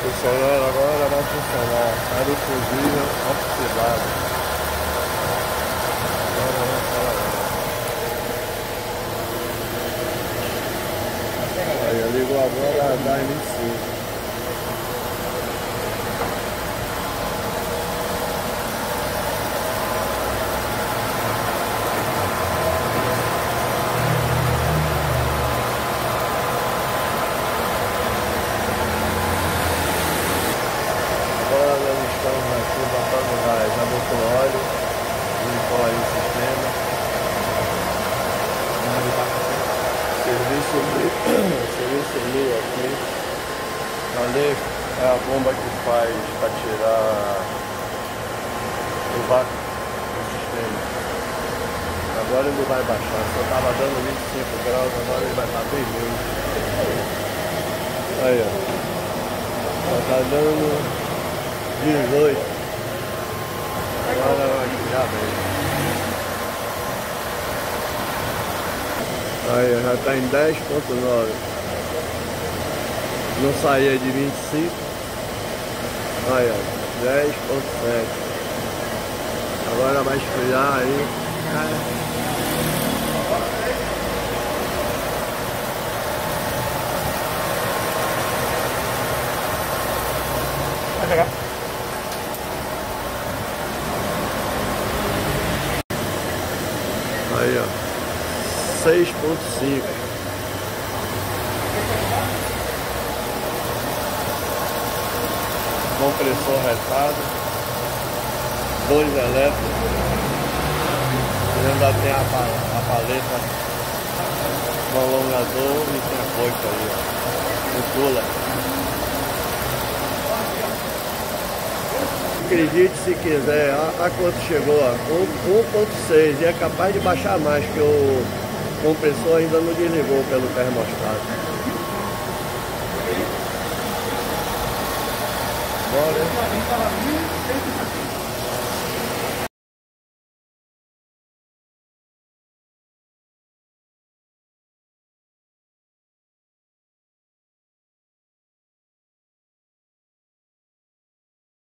Funcionando agora, vai funcionar. Tá, agora, fugida, observada. Aí eu ligo agora da M5. subiu, subiu, subiu aqui. Ali é a bomba que faz para tirar o vácuo do sistema. Agora ele vai baixar, só estava dando 25 graus, agora ele vai estar bem muito. Aí ó, só está dando 18. Agora vai tirar bem. Aí já está em 10.9. Não saía de 25. Aí ó, 10.7. Agora vai esfriar aí. Vai pegar. Aí ó. 6.5 compressor retado dois elétricos. Ainda tem a, a paleta. Do alongador e tem a coifa aí ó, o pula acredite se quiser a, quanto chegou a 1.6 e é capaz de baixar mais que o o compressor ainda não desligou pelo termostato. Bora.